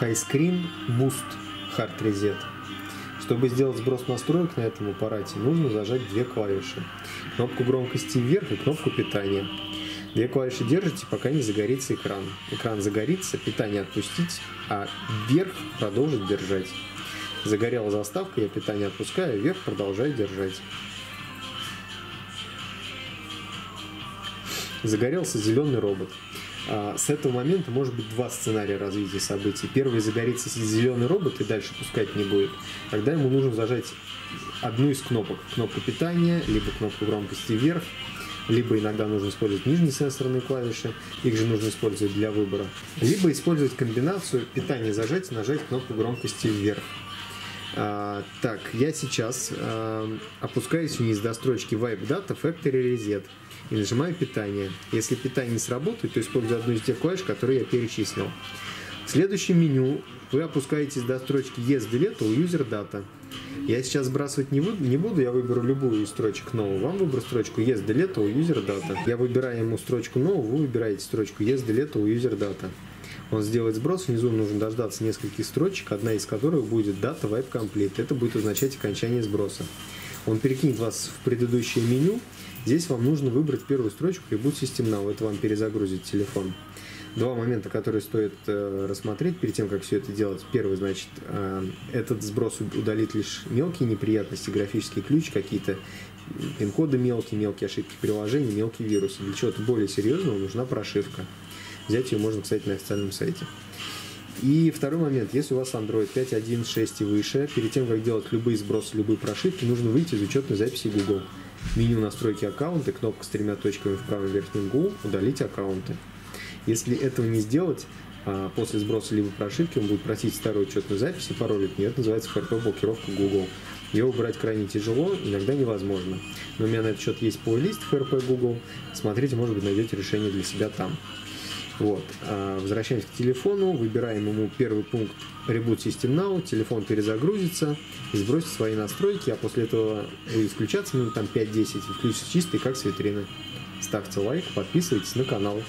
High Screen Boost Hard Reset. Чтобы сделать сброс настроек на этом аппарате, нужно зажать две клавиши. Кнопку громкости вверх и кнопку питания. Две клавиши держите, пока не загорится экран. Экран загорится, питание отпустить, а вверх продолжить держать. Загорела заставка, я питание отпускаю, вверх продолжаю держать. Загорелся зеленый робот. А, с этого момента может быть два сценария развития событий. Первый загорится зеленый робот и дальше пускать не будет. Тогда ему нужно зажать одну из кнопок. Кнопку питания, либо кнопку громкости вверх, либо иногда нужно использовать нижние сенсорные клавиши, их же нужно использовать для выбора, либо использовать комбинацию питания зажать нажать кнопку громкости вверх. А, так, я сейчас а, опускаюсь вниз до строчки Wipe Data Factory Reset и нажимаю питание. Если питание не сработает, то использую одну из тех клавиш, которые я перечислил. В следующем меню вы опускаетесь до строчки Yes Delete у User Data. Я сейчас сбрасывать не, не буду, я выберу любую из строчек новую. Вам выберу строчку Yes Delete у User Data. Я выбираю ему строчку новую, вы выбираете строчку Yes Delete у User Data. Он сделает сброс, внизу нужно дождаться нескольких строчек, одна из которых будет Data Wipe Complete. Это будет означать окончание сброса. Он перекинет вас в предыдущее меню. Здесь вам нужно выбрать первую строчку Reboot System Now. Это вам перезагрузит телефон. Два момента, которые стоит э, рассмотреть перед тем, как все это делать. Первый, значит, э, этот сброс удалит лишь мелкие неприятности, графический ключ, какие-то пин-коды мелкие, мелкие ошибки приложения, мелкие вирусы. Для чего-то более серьезного нужна прошивка. Взять ее можно, кстати, на официальном сайте. И второй момент, если у вас Android 5.1.6 и выше, перед тем, как делать любые сбросы, любые прошивки, нужно выйти из учетной записи Google. Меню настройки аккаунта, кнопка с тремя точками в правом верхнем углу, удалить аккаунты. Если этого не сделать, а, после сброса либо прошивки он будет просить старую учетную запись и пароль. Это называется FRP-блокировка Google. Ее убрать крайне тяжело, иногда невозможно. Но у меня на этот счет есть плейлист FRP Google. Смотрите, может быть, найдете решение для себя там. Вот. А, возвращаемся к телефону, выбираем ему первый пункт Reboot System Now, телефон перезагрузится, сбросит свои настройки, а после этого будет включаться минут там 5-10 и включится чистый, как с витрины. Ставьте лайк, подписывайтесь на канал.